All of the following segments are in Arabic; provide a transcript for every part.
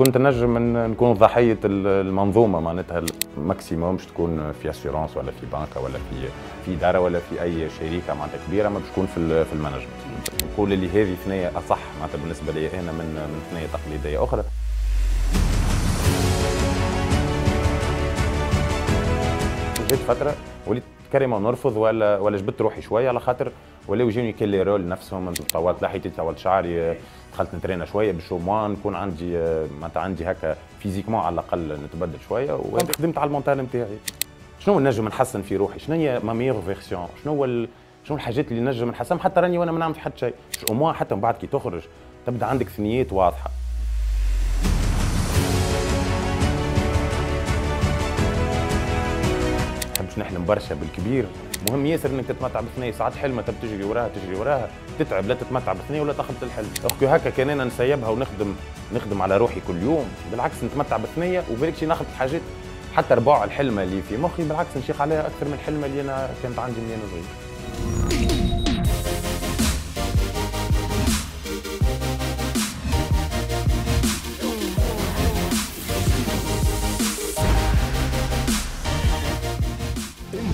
كنت نجم نكون ضحية المنظومة معناتها maximum باش تكون في assurance ولا في بنكه ولا في في إدارة ولا في أي شركة معناتها كبيرة ما باش تكون في في ال management. نقول اللي هذه ثنيه أصح معناتها بالنسبة لي أنا من من ثنيه تقليدية أخرى. جيت فترة وليت carrément نرفض ولا ولا جبت روحي شوية على خاطر ولاو يجوني كل rôle نفسهم طولت لحيتي طولت شعري دخلت نترينا شوية باش موا نكون عندي معناتها عندي هكا physiquement على الأقل نتبدل شوية وخدمت على ال mental نتاعي. شنو نجم نحسن في روحي؟ شنو هي ma meilleure version شنو هو ال... شنو الحاجات اللي نجم نحسن؟ حتى راني وأنا ما نعمل حتى شيء. موا حتى من بعد كي تخرج تبدأ عندك ثنيات واضحة. نحلم برشا بالكبير. مهم ياسر انك تتمتع بالثنيه ساعات حلمة تبي تجري وراها تجري وراها. تتعب لا تتمتع بالثنيه ولا تاخذ الحلم. أخي هكا كان أنا نسيبها ونخدم نخدم على روحي كل يوم. بالعكس نتمتع بالثنيه وبالك ناخذ حاجات. حتى ربع الحلمة اللي في مخي بالعكس نشيخ عليها أكثر من الحلمة اللي أنا كانت عندي من أنا صغير.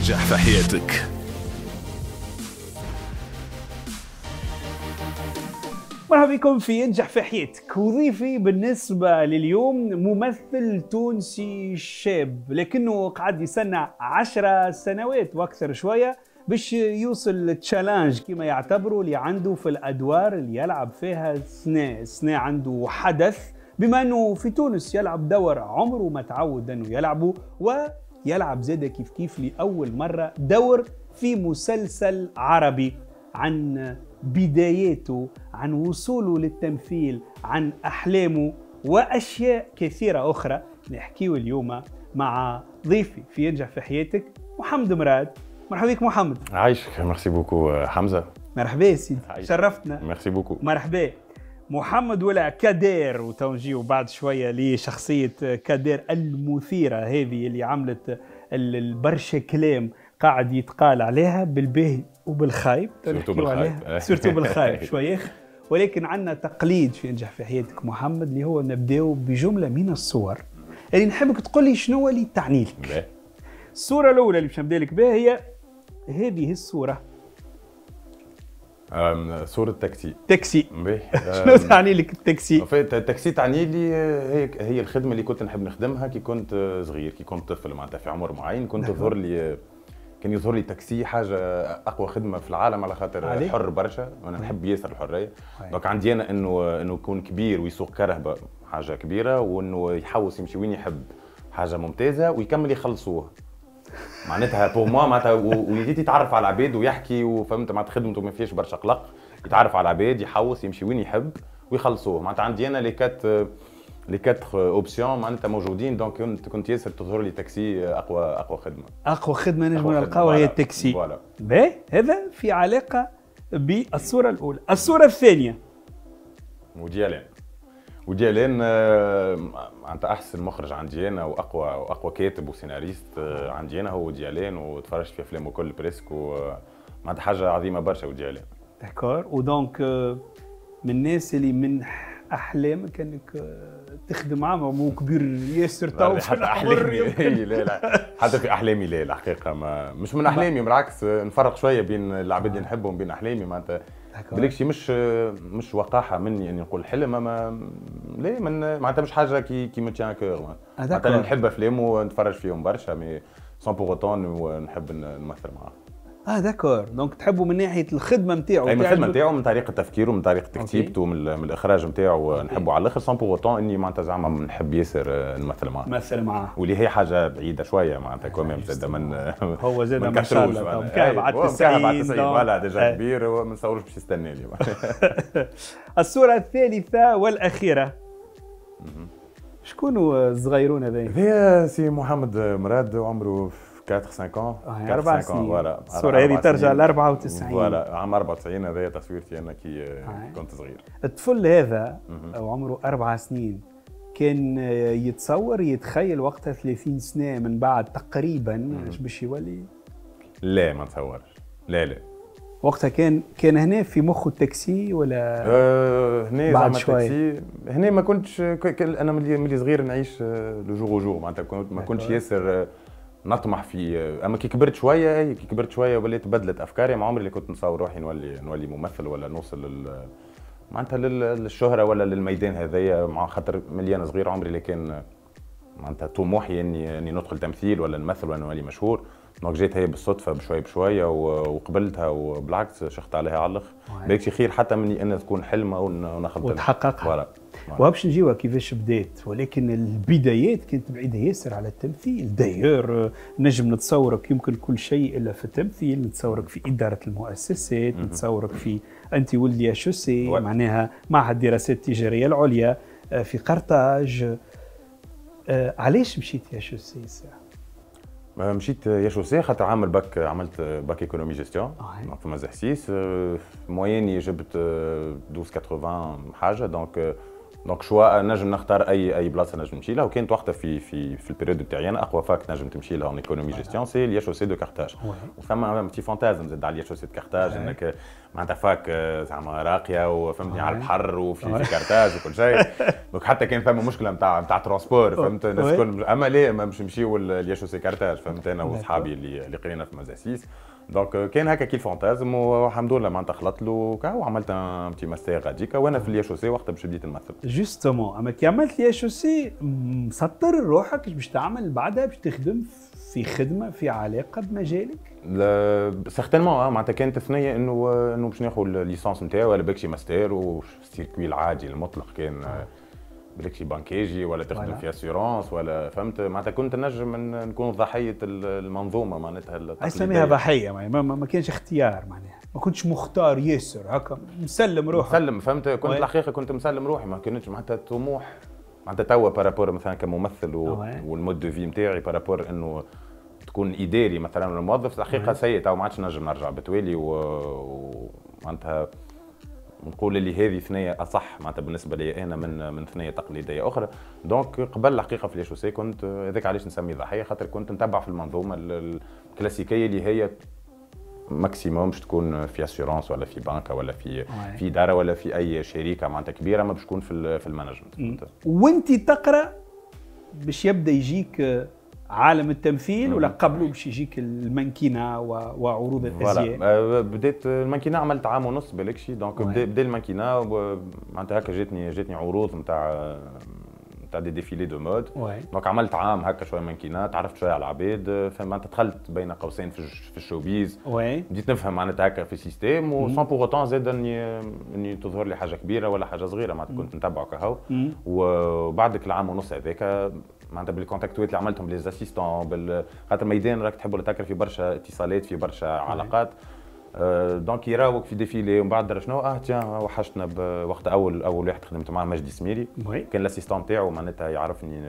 انجح في حياتك. مرحبا بكم في انجح في حياتك. وضيفي بالنسبة لليوم ممثل تونسي شاب لكنه قعد يصنع عشرة سنوات وأكثر شوية باش يوصل تشالنج كما يعتبروا اللي عنده في الأدوار اللي يلعب فيها سنة سنة عنده حدث بما أنه في تونس يلعب دور عمره ما تعود أنه يلعبه ويلعب زاد كيف كيف لأول مرة دور في مسلسل عربي عن بداياته عن وصوله للتمثيل عن أحلامه وأشياء كثيرة أخرى. نحكيه اليوم مع ضيفي في ينجح في حياتك محمد مراد. مرحبا بك محمد. عايشك. merci beaucoup حمزة. مرحبا سيدي. شرفتنا. merci beaucoup مرحبا. محمد ولا كادير وتونجيو بعد شوية لشخصية كادير المثيرة هذه اللي عملت ال- البرشا كلام قاعد يتقال عليها بالباهي وبالخايب. surtout بالخايب. surtout بالخايب شوية. ولكن عندنا تقليد في ينجح في حياتك محمد اللي هو نبدأو بجملة من الصور. اللي نحبك تقول لي شنو اللي تعني لك؟ باهي. الصورة الأولى اللي باش نبدأ لك بها هي هذه الصورة. أم، صورة تاكسي تاكسي. شنو تعني لك التاكسي؟ التاكسي تعني لي هي هي الخدمة اللي كنت نحب نخدمها كي كنت صغير كي كنت طفل معناتها في عمر معين كنت نعم. يظهر لي كان يظهر لي تاكسي حاجة أقوى خدمة في العالم على خاطر عليك؟ حر برشا وأنا نحب ياسر الحرية أي. donc عندي أنا انه إنه يكون كبير ويسوق كرهبه حاجة كبيرة وإنه يحوس يمشي وين يحب حاجة ممتازة ويكمل يخلصوها معناتها pour moi معناتها ويجي يتعرف على العباد ويحكي وفهمت؟ معناتها خدمته ما فيهاش برشا قلق. يتعرف على العباد يحوس يمشي وين يحب ويخلصوه. معناتها عندي أنا les quat- les quatre options معناتها موجودين. donc كنت ياسر تظهر لي تاكسي اقوى أقوى خدمة. أقوى خدمة نجم نلقاوها هي. التاكسي. voilà باهي هذا في علاقة بالصورة الأولى. الصورة الثانية. وودي آلن وودي آلن آه، معناتها أحسن مخرج عندي أنا وأقوى وأقوى كاتب وسيناريست آه، عندي أنا هو وودي آلن وتفرجت في افلامه كل presque ومعناتها حاجة عظيمة برشا وودي آلن d'accord. و donc آه، من الناس اللي من احلامك انك آه، تخدم معاه مو كبير ياسر تو حتى أحلامي. لا لا. حتى في أحلامي لا الحقيقة ما مش من أحلامي بالعكس نفرق شوية بين العباد اللي نحبهم بين أحلامي معناتها بالكشي مش مش وقاحة مني اني نقول حلم ما لا من معناتها مش حاجة qui qui me tient à cœur. معناتها. نحب افلامه ونتفرج فيهم برشا mais sans pour autant ونحب نمثل معاه آه d'accord donc تحبوا من ناحية الخدمة نتاعو أي من الخدمة نتاعو من طريقة تفكيره من طريقة. تكتيبته من, من الإخراج نتاعو نحبه على الآخر sans pour إني معناتها زعما نحب ياسر آه، نمثل معاه. مثل معاه. واللي هي حاجة بعيدة شوية معناتها quand même زاد من هو زاد ما شاء الله، كشروش طب معناها. كعب أي، على هو كعب 90 على 90 donc. voilà déjà. كبير وما نصوروش باش يستنى لي الصورة الثالثة والأخيرة. شكون الصغيرون هذين؟ هذايا سي محمد مراد عمره 4 5 ans? آه، أربع 4 سنين. voilà الصورة هذه ترجع ل 94. voilà عام 94 هذايا تصويرتي أنا كي. كنت صغير الطفل هذا عمره أربع سنين كان آه، يتصور يتخيل وقتها 30 سنة من بعد تقريبا إيش باش يولي؟ لا ما نتصورش لا لا. وقتها كان كان هنا في مخه التاكسي ولا؟ أه هنا بعد زعما شوية. هنا ما كنتش أنا ملي ملي صغير نعيش آه، le jour le jour. معناتها ما كنتش. ياسر آه، نطمح في أما كي كبرت شوية أي كي كبرت شوية وليت بدلت أفكاري ما عمري اللي كنت نصور روحي نولي نولي ممثل ولا نوصل لل معناتها لل- للشهرة ولا للميدان هذايا مع خاطر ملي أنا صغير عمري اللي كان معناتها طموحي إني إني ندخل تمثيل ولا نمثل ولا نولي مشهور. donc جيت هي بالصدفة بشوية بشويه وقبلتها وبالعكس شخت عليها على الآخر. بالك شي خير حتى من ان تكون حلمة ون- وناخذ وتحققها. وابش نجيوها كيفاش بدات ولكن البدايات كانت بعيدة ياسر على التمثيل. d'ailleurs نجم نتصورك يمكن كل شيء إلا في التمثيل. نتصورك في إدارة المؤسسات نتصورك في أنت ولد IHEC. معناها معهد الدراسات التجارية العليا آه، في قرطاج. آه، علاش مشيت IHEC ساعة؟ مشيت IHEC خاطر عام الباك عملت bac économie gestion. donc في المنزه six moyenne جبت آه، 1280 حاجة donc donc choix نجم نختار اي اي بلاصه نجم نمشي لها وكانت وقتها في في في ال période بتاعي أنا اقوى fac نجم تمشي لها en économie gestion c'est l'IHEC de Carthage. وثما petit fantasme زاد على IHEC de Carthage. انك معناتها fac آه، زعما راقية وفهمتني. على البحر وفي. في Carthage وكل شيء. donc حتى كان ثما مشكلة نتاع نتاع transport فهمت؟ الناس. الكل أما ليه ما مش نمشيو l'IHEC Carthage فهمت أنا. وأصحابي اللي اللي قرينا في المنزه six. donc كان هكا كي ال fantasme والحمد لله معناتها خلطت له وعملت un petit mastère غاديكا وأنا في ال IHEC وقتها باش بديت نمثل. justement أما كي عملت l'IHEC مسطر روحك باش تعمل بعدها باش تخدم في خدمة في علاقة بمجالك؟ certainement معناتها كانت ثنية إنه إنه باش ناخذ ال licence نتاعي ولا بكشي mastère وال circuit العادي المطلق كان بلكشي بانكيجي ولا تخدم. في assurance ولا فهمت معناتها كنت نجم نكون ضحية المنظومة معناتها التقليدية. اسميها ضحية ما, ما, ما كانش اختيار معناها ما كنتش مختار ياسر هكا مسلم روحك مسلم فهمت كنت. الحقيقة كنت مسلم روحي ما كانتش معناتها طموح معناتها توا par rapport مثلا كممثل و... Ouais. وال mode de vie نتاعي par rapport إنه تكون إداري مثلا ولا موظف الحقيقة Ouais. c'est tout ما عادش نجم نرجع بتوالي و- ومعناتها نقول اللي هذه ثنية أصح معناتها بالنسبة لي أنا من من ثنية تقليدية أخرى donc قبل الحقيقة في l'IHEC كنت هذاك علاش نسمي ضحية خاطر كنت نتبع في المنظومة ال- الكلاسيكية اللي هي maximum باش تكون في assurance ولا في بنكه ولا في. في إدارة ولا في أي شركة معناتها كبيرة ما باش تكون في في ال management؟ وانت تقرأ باش يبدأ يجيك عالم التمثيل ولا قبله باش يجيك ال mannequinat و- وعروض الازياء voilà آه، بديت ال mannequinat عملت عام ونص بالكشي donc. بدا و- معناتها هكا جاتني جاتني عروض نتاع نتاع des défilés de mode. donc عملت عام هكا شوية mannequinat تعرفت شوية على العباد فمعناتها دخلت بين قوسين في ال showbiz. بديت نفهم معناتها هكا في ال système و sans pour autant زاد اني إني تظهر لي حاجة كبيرة ولا حاجة صغيرة معناتها كنت نتبعه كهو. مم. وبعدك العام ونص هذاك معناتها بالكونتاكتوات اللي عملتهم les assistants بال خاطر ميدان راك تحب ولا تكره في برشا اتصالات في برشا علاقات. آه، donc يراوك في défilé ومن بعد شنو؟ آه تيان وحشتنا بوقت اول أول واحد خدمت معاه مجدي سميري كان ال assistant تاعو معناتها يعرفني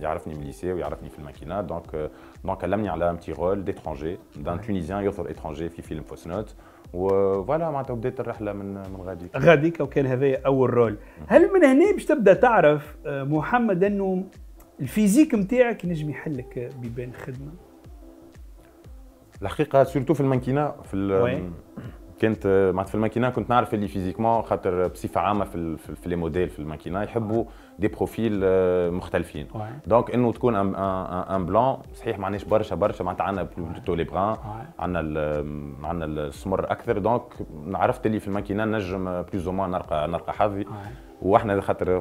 يعرفني من ال lycée ويعرفني في ال mannequinat donc donc كلمني على un petit rôle d'étranger d'un tunisien يظهر étranger في فيلم Fausse Note و voilà معناتها بديت الرحلة من من غادي. غاديك وكان هذا أول rôle هل من هنا باش تبدأ تعرف آه، محمد أنه ال physique نتاعك ينجم يحلك بيبان خدمة. الحقيقة surtout في ال mannequinat في كنت معناتها في ال mannequinat كنت نعرف اللي physiquement خاطر بصفة عامة في في les modèles في ال mannequinat يحبوا des profils آه، مختلفين. donc إنه تكون un un blond صحيح ما عندناش برشا برشا معناتها عندنا plutôt les bruns عندنا عندنا السمر أكثر. donc عرفت اللي في الماكينه نجم plus ou moins نلقى نلقى حظي. وإحنا خاطر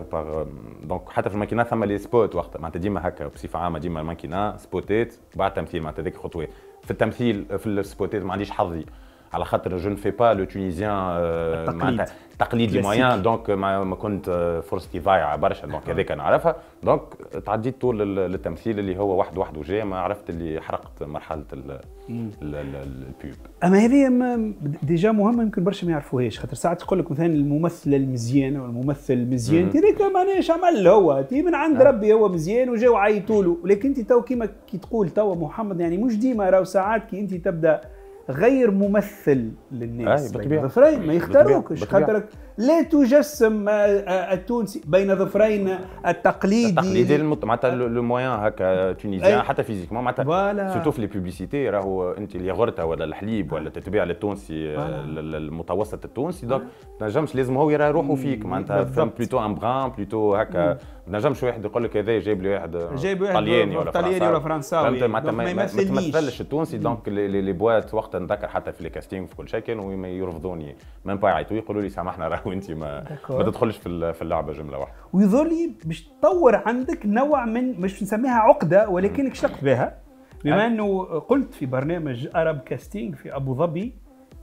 donc حتى في الماكينة ثم les spots وقتها. معناتها ديما هكا بصفة عامة ديما الماكينة سبوتات بعد تمثيل. معناتها هذيك خطوة. في التمثيل في السبوتات ما عنديش حظي على خاطر je ne fais pas le tunisien التقليد. تقليدي. moyen donc ما, ما كنت فرصتي ضايعه برشا donc هذيك نعرفها donc تعديت طول ال- للتمثيل اللي هو واحد وحده جاي ما عرفت اللي حرقت مرحلة ال- ال- ال- ال- ال pub أما هذه déjà مهمه يمكن برشا ما يعرفوهاش. خاطر ساعات تقول لك مثلا الممثله المزيانه والممثل المزيان. هذاك معناش عمل؟ هو. تي من عند آه. ربي هو مزيان وجاو عيطوا له. ولكن أنت تو كيما كي تقول تو محمد يعني مش ديما راهو ساعات كي أنت تبدأ غير ممثل للناس. ظفرين ما يختاروكش. خاطرك لا تجسم آه، آه، التونسي بين ظفرين التقليدي التقليدي المت... معناتها لو موان هكا تونيزيان. حتى فيزيكمون معناتها فوالا. سورتو في لي بوبليسيتي راهو أنت اللي غرته ولا الحليب ولا تتبيع للتونسي. آه، ال- المتوسط التونسي دونك ما تنجمش لازم هو يرى روحه فيك معناتها بلوتو ان بران بلوتو هكا ما تنجمش واحد يقول لك هذا جايب لي واحد جايب واحد طلياني ولا طلياني ولا فرنساوي. معناتها ما. تمثلش التونسي دونك لي, بوات وقتها نذكر حتى في لي كاستينغ في كل شيء كانوا يرفضوني même pas يعيطوا يقولوا لي سامحنا راهو انت ما. ما تدخلش في في اللعبة جملة واحدة. ويظهر لي باش تطور عندك نوع من مش نسميها عقدة ولكنك اشتقت بها. بما أي. إنه قلت في برنامج Arab Casting في ابو ظبي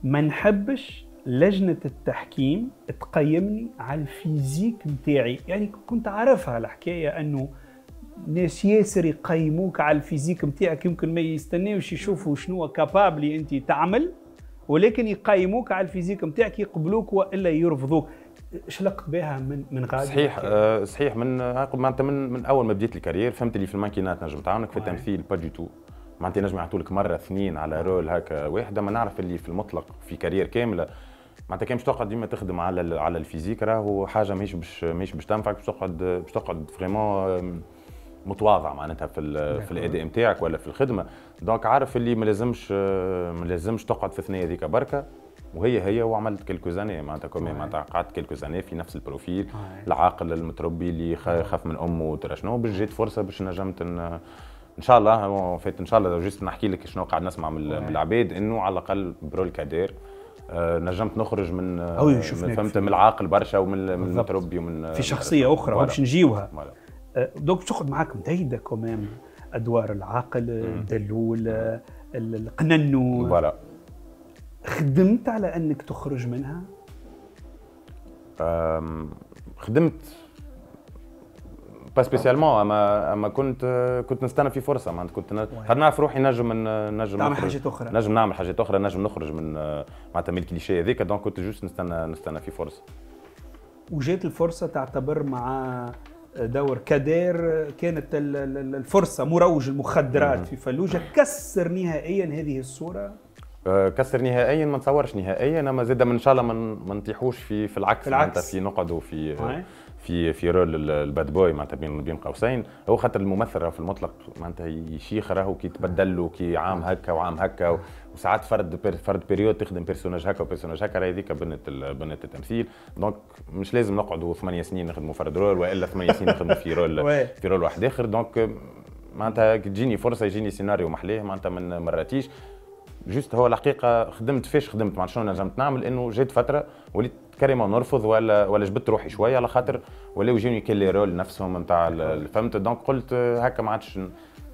ما نحبش لجنة التحكيم تقيمني على ال physique نتاعي يعني كنت عارفها الحكاية إنه ناس ياسر يقيموك على ال physique نتاعك يمكن ما يستناوش يشوفوا شنو capable أنت تعمل. ولكن يقيموك على ال physique نتاعك يقبلوك وإلا يرفضوك. شلقت بها من من غادي صحيح آه صحيح. من معناتها من من أول ما بديت ال carrière فهمت اللي في الماكينات نجم تعاونك في. التمثيل pas du tout معناتها نجم يعطوا لك مرة اثنين على rôle هكا واحد اما نعرف اللي في المطلق في carrière كاملة. معناتها كان باش تقعد ديما تخدم على على ال physique؟ راهو حاجة ماهيش باش ماهيش باش تنفعك باش تقعد باش تقعد vraiment متواضع معناتها في في الأداء نتاعك ولا في الخدمة. donc عارف اللي ما لازمش آه، ما لازمش تقعد في الثنيه هذيك بركة؟ وهي هي وعملت quelques années معناتها comme معناتها قعدت quelques années في نفس ال profil آه. العاقل المتربي اللي خاف من أمه ترى شنو باش جيت فرصة باش نجمت ان إن شاء الله فات إن شاء الله لو جيت نحكي لك شنو قاعد نسمع من, ال- من العباد إنه على الأقل ب rôle كادير آه، نجمت نخرج من آه، فهمت من العاقل برشا ومن. المتربي ومن في شخصية أخرى. باش نجيوها. donc باش تاخذ معاك متعيده كمان. أدوار العاقل الدلول ال- القننو voilà. خدمت على أنك تخرج منها؟ خدمت. pas spécialement اما أما كنت كنت نستنى في فرصة. معناتها كنت خاطر نعرف روحي نجم نجم نخرج- حاجات أخرى. نجم نعمل حاجات أخرى نجم نخرج من معناتها من الكليشيه هذيك. donc كنت juste نستنى نستنى في فرصة. وجات الفرصة تعتبر مع دور كادير كانت ال- ال- الفرصة مروج المخدرات في فلوجه كسر نهائيا هذه الصورة أه، كسر نهائيا ما نتصورش نهائيا أما زاد إن شاء الله ما نطيحوش في في العكس في العكس. في نقعدوا في. في في rôle ال- ال bad boy معناتها بين بين قوسين. هو خاطر الممثل في المطلق معناتها يشيخ راهو كي يتبدل له كي عام هكا وعام هكا وساعات فرد pér- فرد période تخدم personnage هكا و personnage هكا. راهي هذيك بنت بنت التمثيل. donc مش لازم نقعدوا ثمانية سنين نخدموا فرد rôle وإلا ثمانية سنين نخدموا في rôle. في rôle واحد آخر. donc معناتها تجيني فرصة يجيني سيناريو محليه معناتها من مراتيش juste هو الحقيقة خدمت فيش خدمت مع شنو نجمت نعمل؟ إنه جيت فترة وليت carrément نرفض ولا ولا جبت روحي شوية على خاطر ولاو يجوني كل rôle نفسهم نتاع فهمت donc قلت هكا ما عادش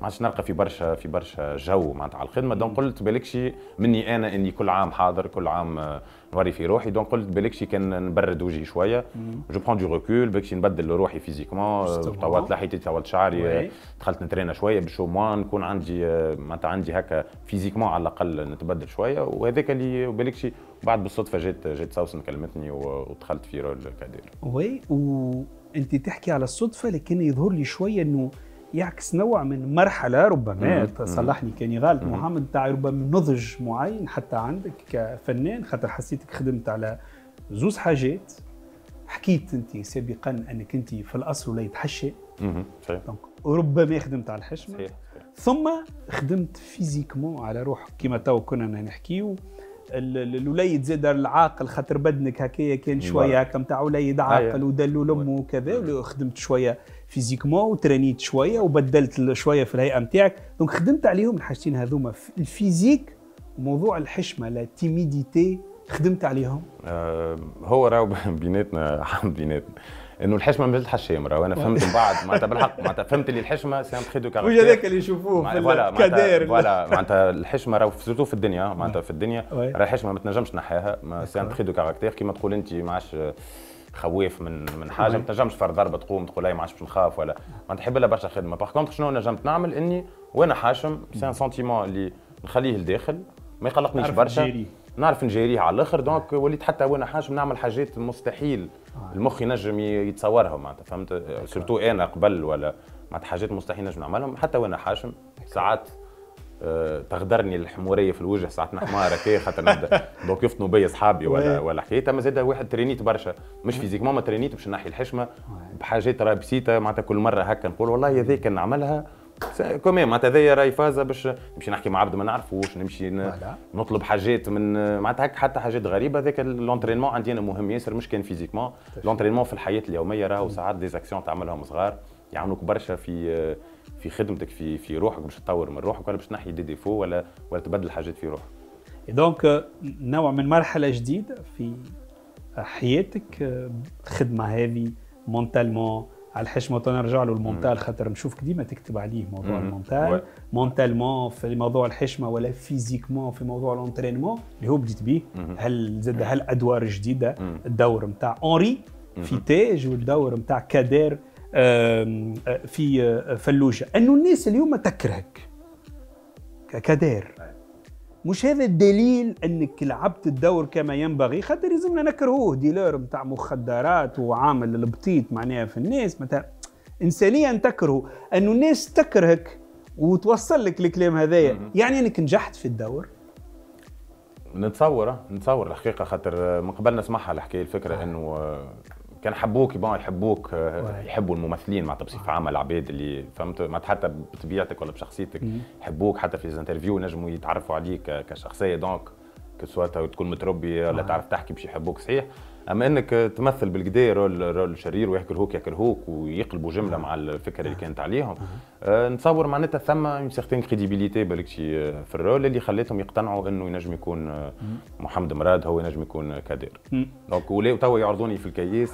ما عادش نلقى في برشا في برشا جو معناتها على الخدمة. donc قلت بالكشي مني أنا إني كل عام حاضر كل عام آه، نوري في روحي. donc قلت بالكشي كان نبرد وجهي شوية. je prends du recul بالكشي نبدل روحي physiquement. Justement. طولت لحيتي طولت شعري آه،. دخلت نترينا شوية باش au moins نكون عندي آه، معناتها عندي هكا physiquement على الأقل نتبدل شوية. وهذاك اللي بالك شيء بعد بالصدفة جات جات سوسن كلمتني ودخلت في rôle كادير. oui وانت تحكي على الصدفة لكن يظهر لي شوية إنه يعكس نوع من مرحلة ربما مم. تصلحني كان غلط محمد تاع ربما نضج معين حتى عندك كفنان خاطر حسيتك خدمت على زوز حاجات. حكيت أنت سابقا أنك أنت في الأصل ولا يتحشى. صحيح. ربما خدمت على الحشمة. صحيح ثم خدمت physiquement على روحك كما تو كنا نحكيو. ال- ال- الوليد زاد العاقل خاطر بدنك هكايا كان شوية. هكا نتاع وليد عاقل. ودلو لامه وكذا خدمت شوية physiquement وترانيت شوية وبدلت شوية في الهيئة نتاعك donc خدمت عليهم الحاجتين هذوما في ال physique وموضوع الحشمة la timidité خدمت عليهم. آه، هو راهو بيناتنا حمد بيناتنا. إنه الحشمة مش الحشام راهو. أنا فهمت من بعد. معناتها بالحق معناتها فهمت اللي الحشمة c'est un trait de وش هذاك اللي يشوفوه في الكادير voilà معناتها الحشمة راهو surtout في الدنيا معناتها في الدنيا. راهي الحشمه ما تنجمش تنحيها c'est un trait de caractère كيما تقول انت ما عادش خواف من من حاجة. oui. ما تنجمش فرد ضربة تقوم تقول لا ما عادش باش نخاف ولا. ما تحب لها برشا خدمة. par contre شنو نجمت نعمل؟ إني وأنا حاشم c'est un sentiment اللي نخليه لداخل ما يقلقنيش برشا. نعرف نجيريه على الآخر. donc وليت حتى وأنا حاشم نعمل حاجات مستحيل. المخ ينجم يتصورها معناتها فهمت؟ surtout أنا قبل ولا معناتها حاجات مستحيل نجم نعملهم. حتى وأنا حاشم ساعات آه، تغدرني الحمورية في الوجه ساعة حمار هكا خاطر نبدا donc يفطنوا بيا أصحابي ولا ولا حكاية. أما زاد واحد ترينيت برشا مش physiquement ما ترينيت باش نحي الحشمة بحاجات راهي بسيطة معناتها كل مرة هكا نقول والله هذيك نعملها. comme معناتها هذيا راهي فازة باش نمشي نحكي مع عبد ما نعرفوش نمشي نطلب حاجات من معناتها هكا حتى حاجات غريبة. هذاك l'entraînement عندي أنا مهم ياسر مش كان physiquement. l'entraînement في الحياة اليومية راهو ساعات des actions تعملهم صغار يعاونوك برشا في في خدمتك في في روحك باش تطور من روحك ولا باش تنحي دي ديفو ولا ولا تبدل حاجات في روحك. donc نوع من مرحلة جديدة في حياتك الخدمه هذه mentalement على الحشمة نرجع له ال mental خاطر نشوفك ديما تكتب عليه موضوع ال mental. mentalement في موضوع الحشمة ولا physiquement في موضوع ال entraînement اللي هو بديت به هل زاد هل أدوار جديدة؟ الدور نتاع اونري في تاج والدور نتاع كادير في آه، فلوجة. أنه الناس اليوم تكرهك كدار مش هذا الدليل أنك لعبت الدور كما ينبغي؟ خاطر يلزمنا نكرهوه. dealer نتاع مخدرات وعامل البطيط معناها في الناس. مثلا انسانيا تكره أنه الناس تكرهك وتوصل لك الكلام هذايا يعني أنك نجحت في الدور؟ نتصور نتصور الحقيقة. خاطر من قبل نسمعها الحكاية الفكرة إنه كان حبوك bon يحبوك آه، يحبوا الممثلين معناتها بصفه عامه العباد اللي فهمت؟ ما حتى بطبيعتك ولا بشخصيتك يحبوك حتى في ال interview نجموا يتعرفوا عليك كشخصية. donc que ce soit تكون متربي ولا تعرف تحكي باش يحبوك صحيح؟ اما إنك تمثل بالكدا rôle rôle شرير ويكرهوك يكرهوك ويقلبوا جملة مع الفكرة اللي كانت عليهم. أه نتصور معناتها ثم une certaine crédibilité بالك شي في ال rôle اللي خليتهم يقتنعوا إنه ينجم يكون آه، محمد مراد هو ينجم يكون كادر. donc ولاو توا يعرضوني في الكياس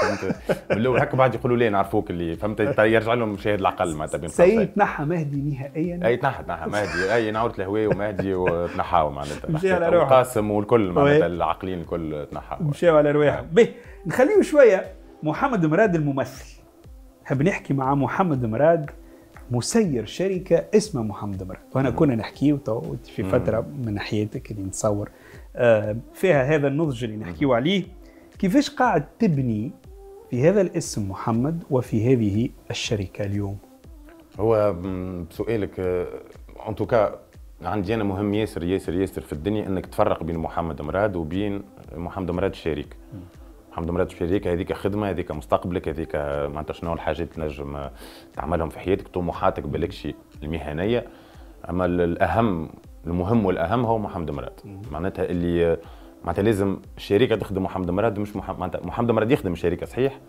فهمت؟ بالاول هكا بعد يقولوا لي نعرفوك اللي فهمت؟ يرجع لهم شاهد العقل معناتها سيد تنحى مهدي نهائيا. أي تنحى تنحى مهدي. أي نعورت الهواء ومهدي وتنحاو معناتها. وقاسم والكل معناتها العاقلين الكل تنحاو على رواحهم به نخليه شوية. محمد مراد الممثل. نحب نحكي مع محمد مراد مسير شركة اسمها محمد مراد. وأنا كنا نحكيه في فترة من حياتك اللي نتصور. آه، فيها هذا النضج اللي نحكيه عليه. كيفاش قاعد تبني في هذا الاسم محمد وفي هذه الشركة اليوم؟ هو بسؤالك ان توكا عندي أنا مهم ياسر ياسر ياسر في الدنيا إنك تفرق بين محمد مراد وبين محمد مراد الشريك. محمد مراد الشريك هذيك خدمة هذيك مستقبلك هذيك معناتها شنو الحاجات تنجم تعملهم في حياتك طموحاتك بالكشي المهنية. أما الأهم المهم والأهم هو محمد مراد معناتها اللي معناتها لازم الشركة تخدم محمد مراد مش محمد محمد مراد يخدم الشركة صحيح؟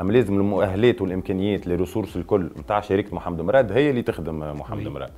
أما لازم المؤهلات والإمكانيات les ressources الكل نتاع شركه محمد مراد هي اللي تخدم محمد مراد